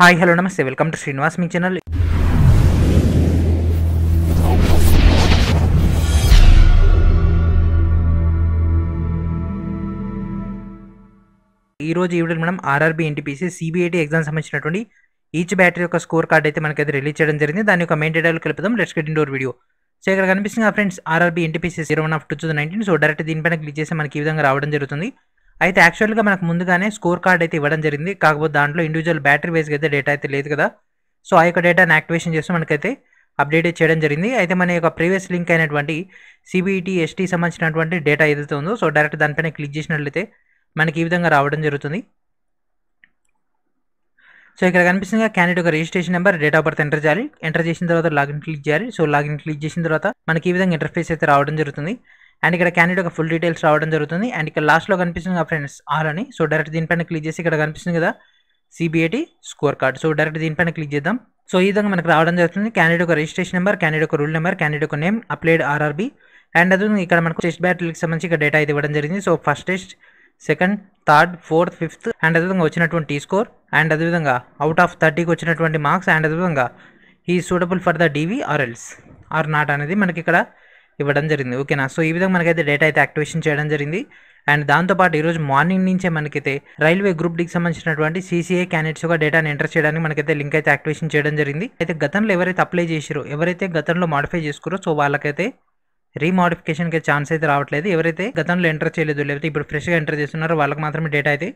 Hi hello నమస్తే. Welcome to Srinivas మీ channel. ఈ రోజు ఈ మనం ఆర్ఆర్బీ ఎన్టీపీసీ సిబిఐటీ ఎగ్జామ్ సంబంధించినటువంటి ఈచ్ బ్యాటరీ యొక్క స్కోర్ కార్డ్ అయితే మనకైతే రిలీజ్ చేయడం జరిగింది. దాని యొక్క మెయిన్ డేటాలు కలుపుదాం. Let's get into video so ఇక్కడ కనిపిస్తుంది friends RRB NTPC zero one of two thousand nineteen so direct దీనిపైన క్లిక్ చేసి మనకి ఈ విధంగా రావడం జరుగుతుంది. అయితే యాక్చువల్గా మనకు ముందుగానే స్కోర్ కార్డ్ అయితే ఇవ్వడం జరిగింది. కాకపోతే దాంట్లో ఇండివిజువల్ బ్యాటరీ వైజ్గా అయితే డేటా అయితే లేదు కదా. సో ఆ యొక్క డేటాను యాక్టివేషన్ చేస్తూ మనకైతే అప్డేట్ చేయడం జరిగింది. అయితే మన యొక్క ప్రీవియస్ లింక్ అయినటువంటి సిబిఈటీ ఎస్టీ సంబంధించినటువంటి డేటా ఏదైతే ఉందో సో డైరెక్ట్ దానిపైన క్లిక్ చేసినట్లయితే మనకి ఈ విధంగా రావడం జరుగుతుంది. సో ఇక్కడ కనిపిస్తుంది క్యాండిడేట్ ఒక registration number date of birth enter చేయాలి. ఎంటర్ చేసిన తర్వాత లాగిన్ క్లిక్ చేయాలి. సో లాగిన్ క్లిక్ చేసిన తర్వాత మనకి ఈ విధంగా ఇంటర్ఫేస్ అయితే రావడం జరుగుతుంది. అండ్ ఇక్కడ క్యాండిడేట్ ఒక ఫుల్ డీటెయిల్స్ రావడం జరుగుతుంది. అండ్ ఇక్కడ లాస్ట్లో కనిపిస్తుంది ఫ్రెండ్స్ ఆర్ అని. సో డైరెక్ట్ దీనిపైన క్లిక్ చేసి ఇక్కడ కనిపిస్తుంది కదా CBAT score card so direct దీనిపైన క్లిక్ చేద్దాం. సో ఈ విధంగా మనకు రావడం జరుగుతుంది. క్యాండిడేట్ ఒక రిజిస్ట్రేషన్ నెంబర్ క్యాండిడేట్ ఒక రూల్ నెంబర్ క్యాండిడేట్ ఒక నేమ్ అప్లైడ్ ఆర్ఆర్బీ అండ్ అది ఇక్కడ మనకు టెస్ట్ బ్యాటరీకి సంబంధించి ఇక్కడ డేటా అయితే ఇవ్వడం జరిగింది. So first test second third fourth fifth and అదేవిధంగా వచ్చినటువంటి స్కోర్ అండ్ అదేవిధంగా అవుట్ ఆఫ్ థర్టీకి వచ్చినటువంటి మార్క్స్ అండ్ అదేవిధంగా ఈ suitable for the DV or else or not అనేది మనకి ఇక్కడ ఇవ్వడం జరిగింది. ఓకేనా? సో ఈ విధంగా మనకైతే డేటా అయితే యాక్టివేషన్ చేయడం జరిగింది. అండ్ దాంతోపాటు ఈరోజు మార్నింగ్ నుంచే మనకైతే రైల్వే గ్రూప్ డికి సంబంధించినటువంటి సీసీఏ క్యాండిడేట్స్ యొక్క డేటాని ఎంటర్ చేయడానికి మనకైతే లింక్ అయితే యాక్టివేషన్ చేయడం జరిగింది. అయితే గతంలో ఎవరైతే అప్లై చేసారో ఎవరైతే గతంలో మాడిఫై చేసుకురో సో వాళ్ళకైతే రీమాడిఫికేషన్కి ఛాన్స్ అయితే రావట్లేదు. ఎవరైతే గతంలో ఎంటర్ చేయలేదు లేకపోతే ఇప్పుడు ఫ్రెష్గా ఎంటర్ చేస్తున్నారో వాళ్ళకి మాత్రమే డేటా అయితే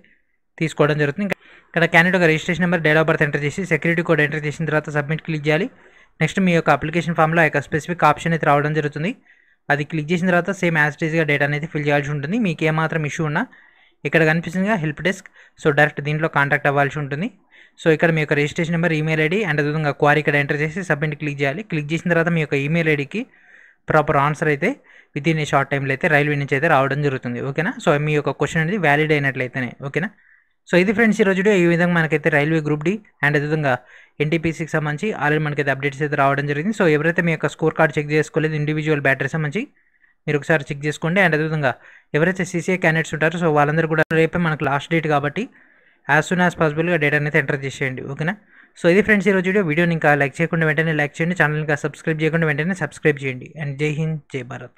తీసుకోవడం జరుగుతుంది. ఇక్కడ క్యాండిడేట్ ఒక registration number date of birth enter చేసి సెక్యూరిటీ కోడ్ ఎంటర్ చేసిన తర్వాత సబ్మిట్ క్లిక్ చేయాలి. నెక్స్ట్ మీ యొక్క అప్లికేషన్ ఫామ్లో ఆ యొక్క స్పెసిఫిక్ ఆప్షన్ అయితే రావడం జరుగుతుంది. అది క్లిక్ చేసిన తర్వాత సేమ్ యాజ్టీజ్గా డేటా అనేది ఫిల్ చేయాల్సి ఉంటుంది. మీకు ఏమాత్రం ఇష్యూ ఉన్నా ఇక్కడ కనిపిస్తుందిగా హెల్ప్ డెస్క్. సో డైరెక్ట్ దీంట్లో కాంటాక్ట్ అవ్వాల్సి ఉంటుంది. సో ఇక్కడ మీ యొక్క registration number email ID and అదేవిధంగా క్వారీ ఇక్కడ ఎంటర్ చేసి సబ్మిట్ క్లిక్ చేయాలి. క్లిక్ చేసిన తర్వాత మీ యొక్క ఈమెయిల్ ఐడికి ప్రాపర్ ఆన్సర్ అయితే విత్ ఇన్ ఏ షార్ట్ టైంలో అయితే రైల్వే నుంచి అయితే రావడం జరుగుతుంది. ఓకేనా? సో మీ యొక్క క్వశ్చన్ అనేది వ్యాలిడ్ అయినట్లయితేనే. ఓకేనా? సో ఇది ఫ్రెండ్స్ ఈ రోజు ఈ విధంగా మనకైతే రైల్వే గ్రూప్ డి అండ్ అదేవిధంగా ఎన్టీపీసీకి సంబంధించి ఆల్రెడీ మనకైతే అప్డేట్స్ అయితే రావడం జరిగింది. సో ఎవరైతే మీ యొక్క స్కోర్ కార్డ్ చెక్ చేసుకోలేదు ఇండివిజువల్ బ్యాటరీ సంబంధించి మీరు ఒకసారి చెక్ చేసుకోండి. అండ్ అదేవిధంగా ఎవరైతే సీసీఏ క్యాండిడేట్స్ ఉంటారో సో వాళ్ళందరూ కూడా రేపే మనకు లాస్ట్ డేట్ కాబట్టి యాజ్ సూన్ యాజ్ పాసిబుల్గా డేటా అనేది ఎంటర్ చేసేయండి. ఓకేనా? సో ఇది ఫ్రెండ్స్ ఈ రోజు వీడియో. వీడియోని ఇంకా లైక్ చేయకుండా వెంటనే లైక్ చేయండి. ఛానల్ ఇంకా సబ్స్క్రైబ్ చేయకుండా వెంటనే సబ్స్క్రైబ్ చేయండి. అండ్ జై హింద్ జై భారత్.